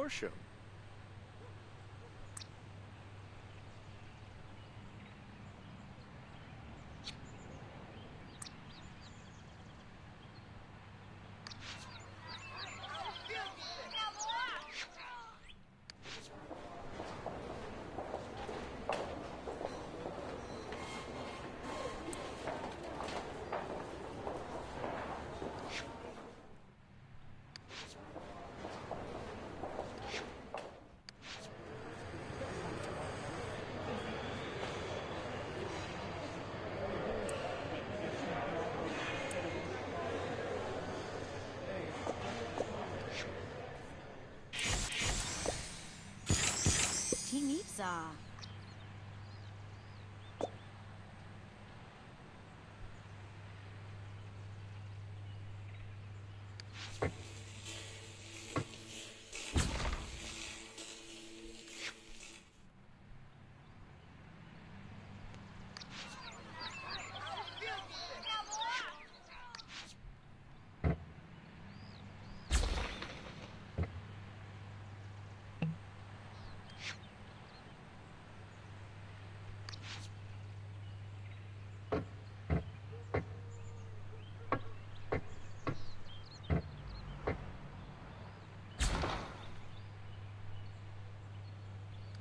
Lorsham. Tinitza.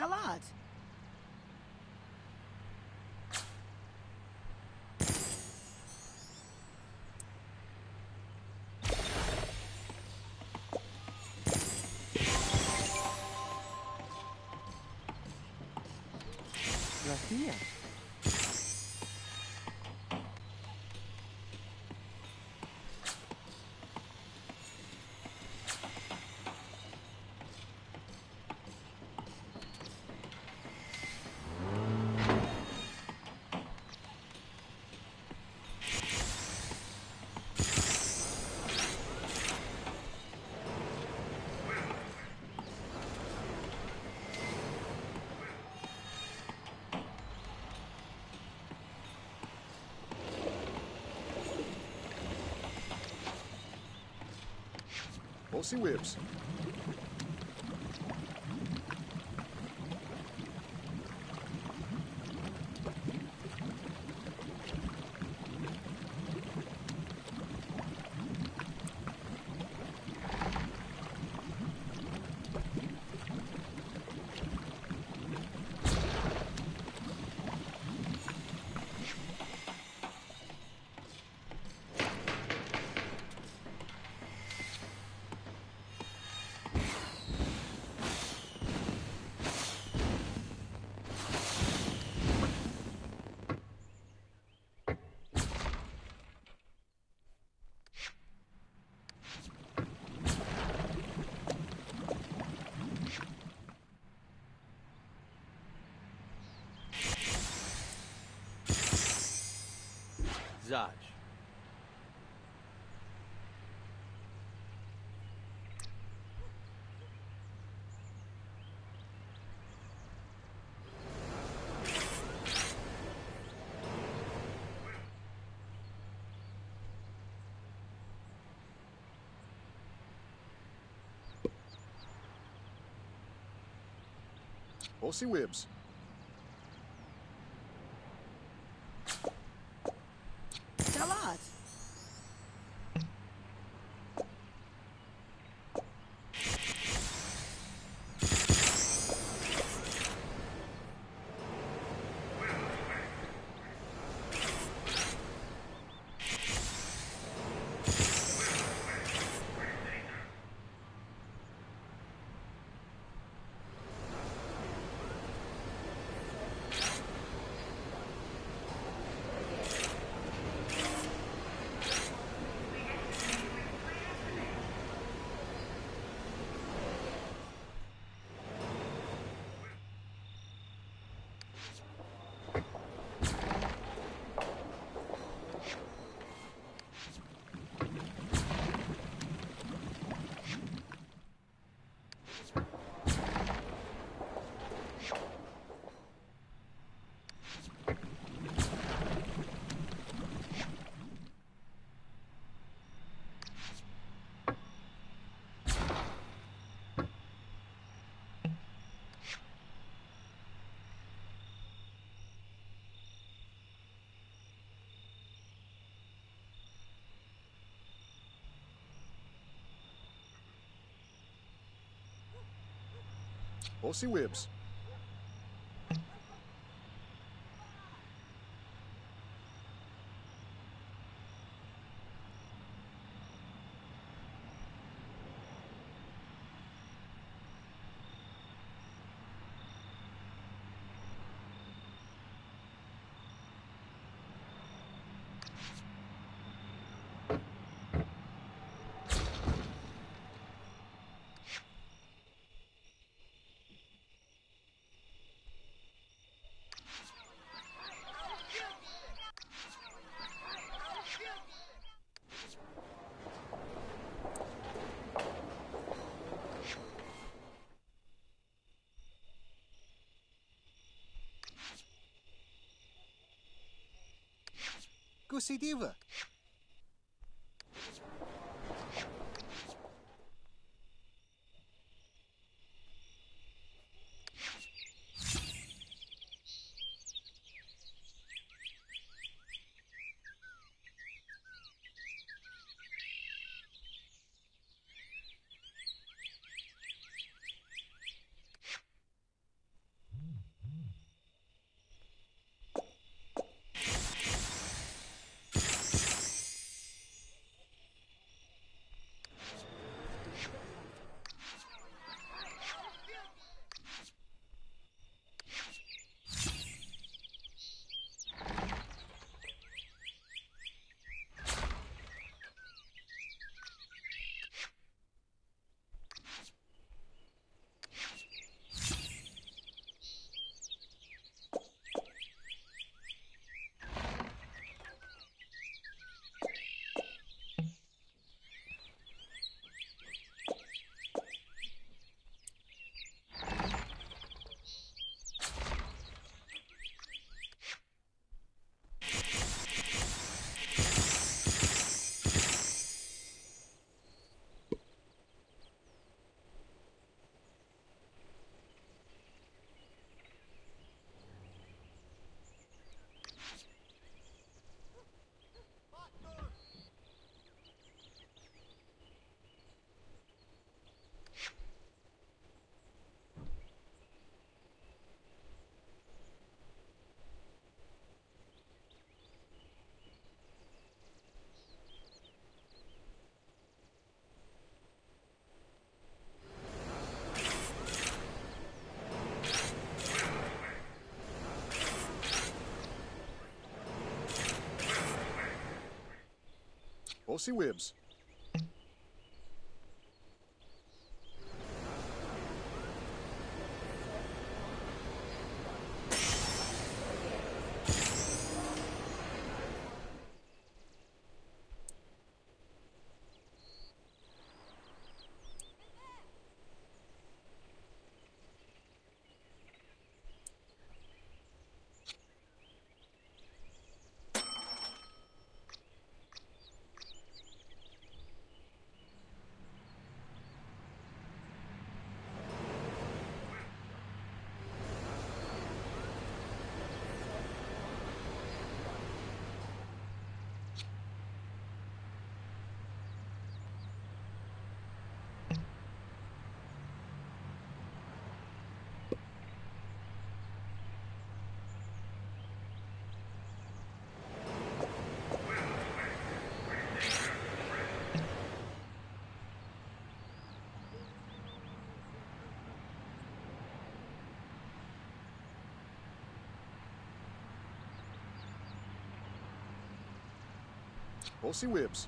Talat. Gracias. Horsey Whibs. Zaj. Horsey Whibs. Horsey Wibbs. positiva. Horsey Wibbs. Horsey Wibbs.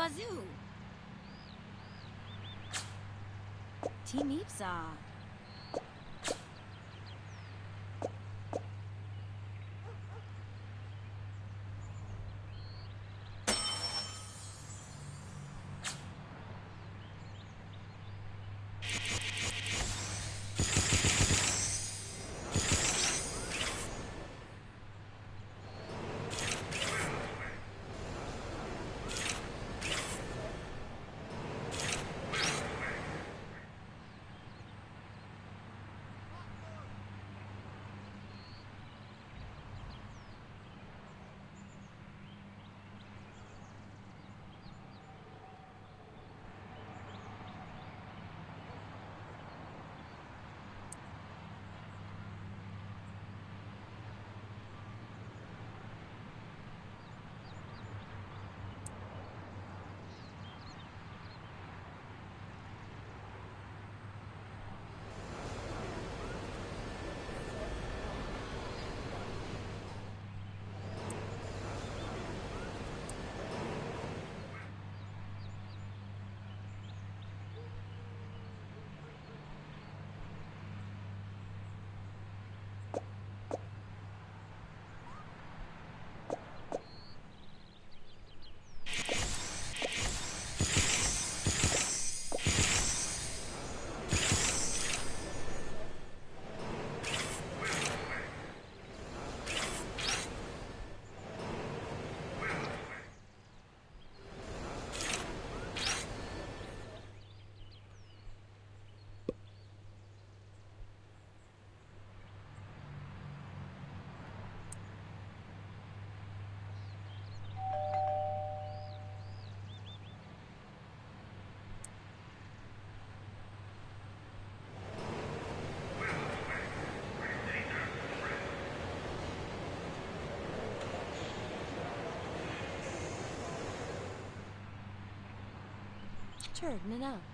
Vazoo. Team Ipsa. Turd, no, no.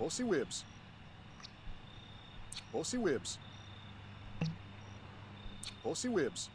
Horsey Wibbs. Horsey Wibbs. Horsey Wibbs.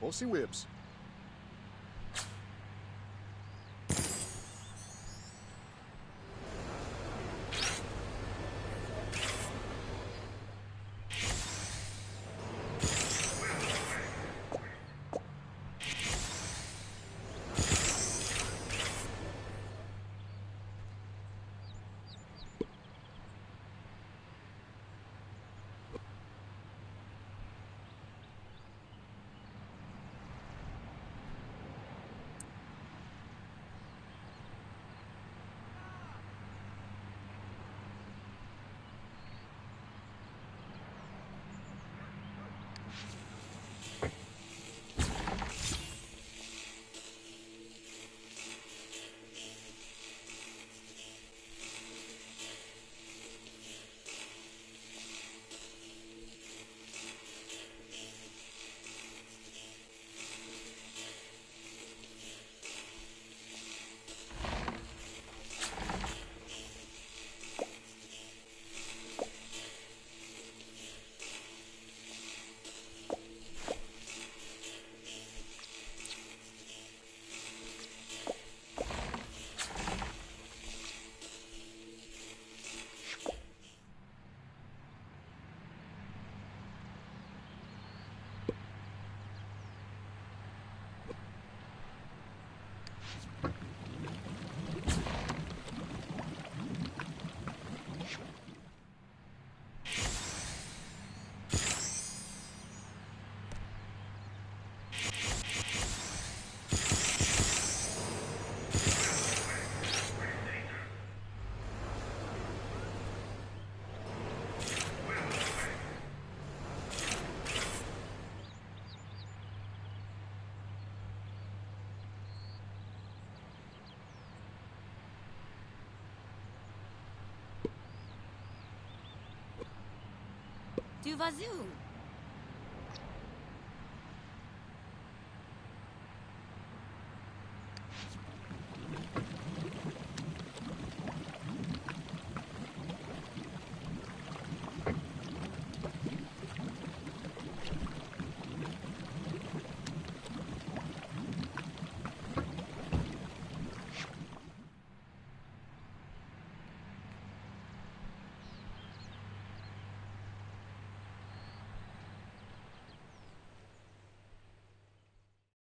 Bossy Whips. to Vazoo.